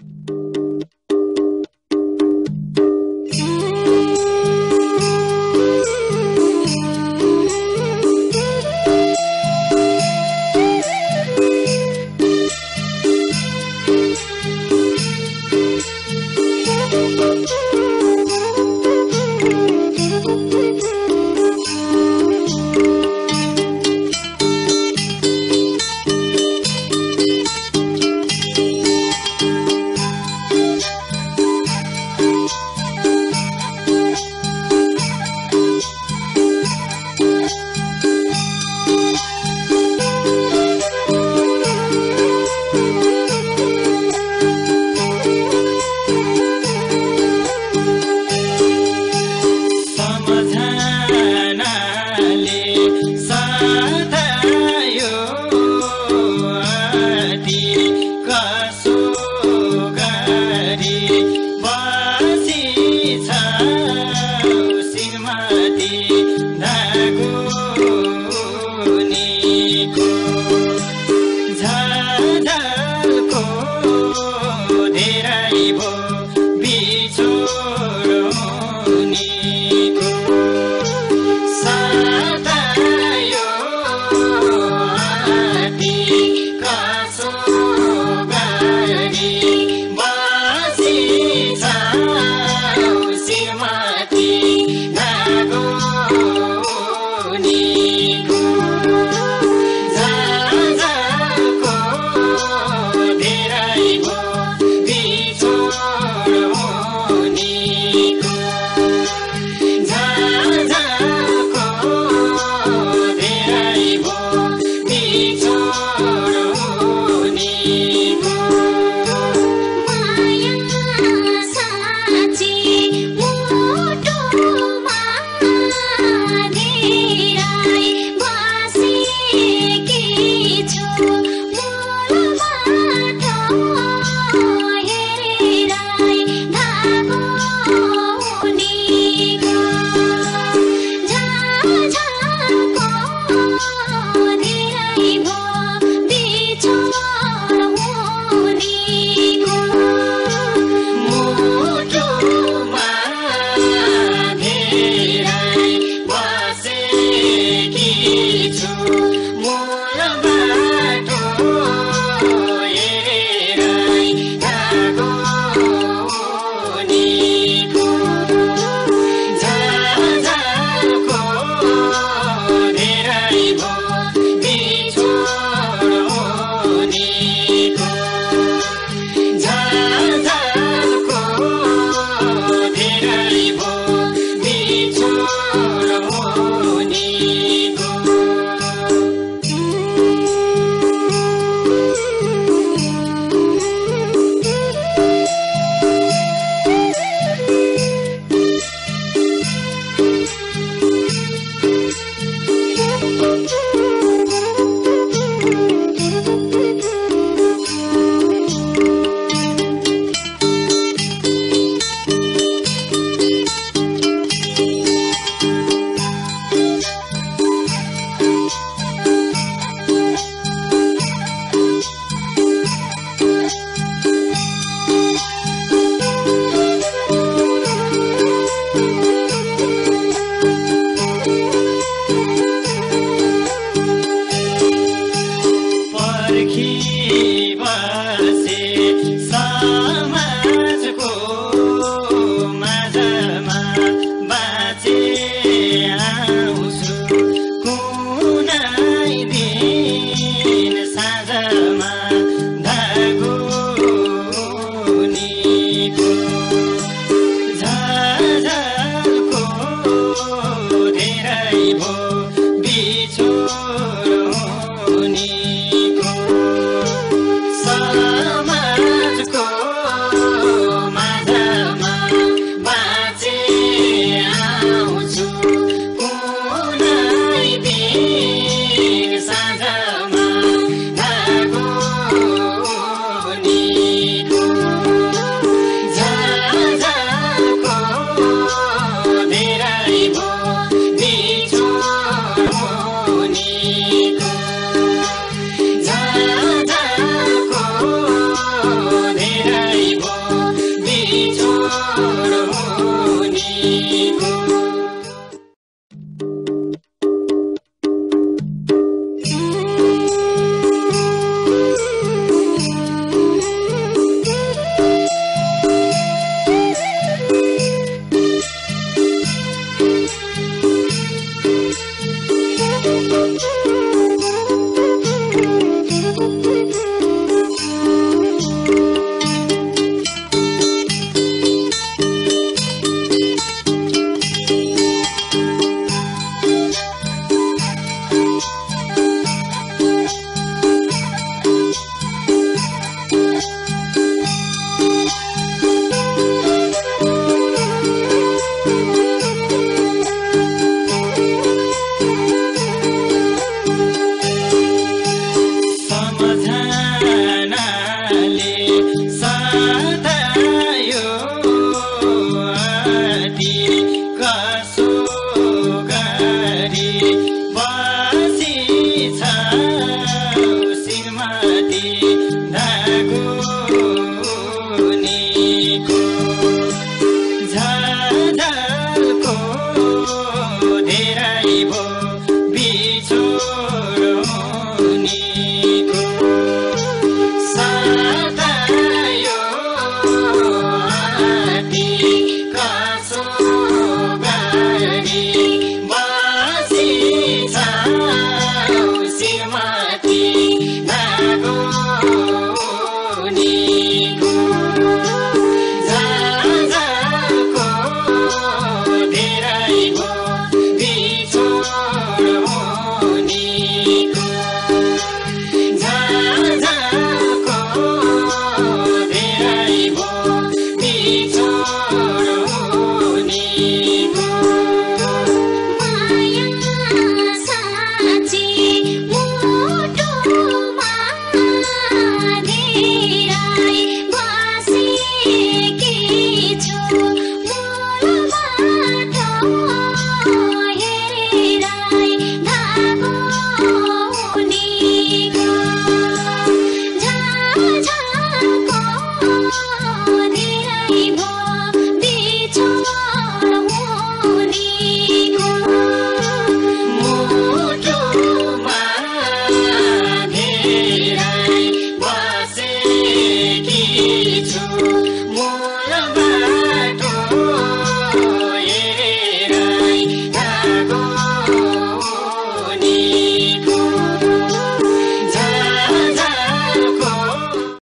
you